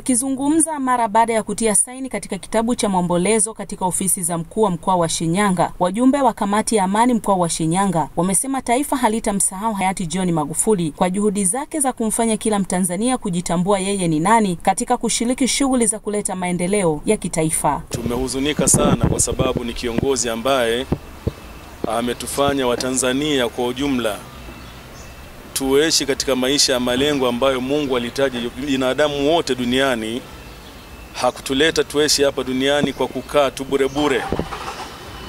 Wakizungumza mara baada ya kutia saini katika kitabu cha maombolezo katika ofisi za mkuu wa mkoa wa Shinyanga, wajumbe wa kamati ya amani mkoa wa Shinyanga wamesema taifa halitamsahau hayati John Magufuli kwa juhudi zake za kumfanya kila Mtanzania kujitambua yeye ni nani katika kushiriki shughuli za kuleta maendeleo ya kitaifa. Tumehuzunika sana kwa sababu ni kiongozi ambaye ametufanya Watanzania kwa ujumla tuishi katika maisha ya malengo ambayo Mungu alitaja binadamu wote duniani. Hakutuleta tuishi hapa duniani kwa kukaa tu bure bure.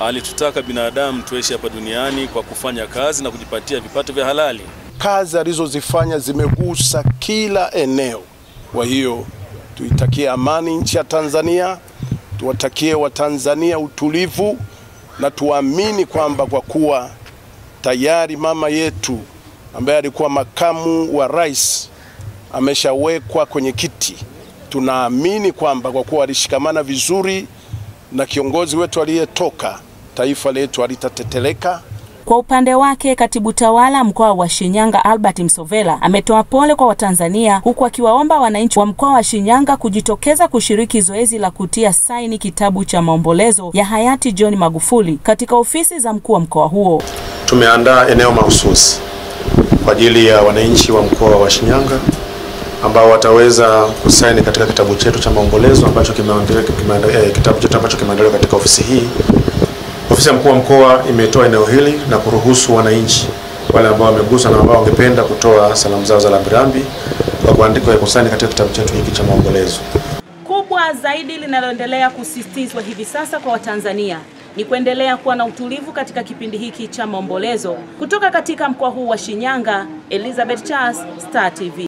Alitutaka binadamu tuishi hapa duniani kwa kufanya kazi na kujipatia vipato vya halali. Kazi alizozifanya zimegusa kila eneo. Kwa hiyo tuitakie amani nchi ya Tanzania, tuwatakie Watanzania utulivu na tuamini kwamba kwa kuwa tayari mama yetu ambaye alikuwa makamu wa rais ameshawekwa kwenye kiti, tunaamini kwamba kwa kuwa alishikamana vizuri na kiongozi wetu aliyetoka, taifa letu halitateteleka. Kwa upande wake katibu tawala mkoa wa Shinyanga Albert Msovela ametoa pole kwa Watanzania huku akiwaomba wananchi wa mkoa wa Shinyanga kujitokeza kushiriki zoezi la kutia saini kitabu cha maombolezo ya hayati John Magufuli katika ofisi za mkuu wa mkoa huo. Tumeandaa eneo mahususi kwa ajili ya wananchi wa mkoa wa Shinyanga ambao wataweza kusaini katika kitabu chetu cha maombolezo ambacho eh, kitabu chetu ambacho kimeandaliwa katika ofisi hii. Ofisi ya mkuu wa mkoa imetoa eneo hili na kuruhusu wananchi wale ambao wameguswa na ambao wangependa kutoa salamu zao za rambirambi kwa kuandika kusaini katika kitabu chetu hiki cha maombolezo. Kubwa zaidi linaloendelea kusisitizwa hivi sasa kwa Watanzania ni kuendelea kuwa na utulivu katika kipindi hiki cha maombolezo. Kutoka katika mkoa huu wa Shinyanga, Elizabeth Charles, Star TV.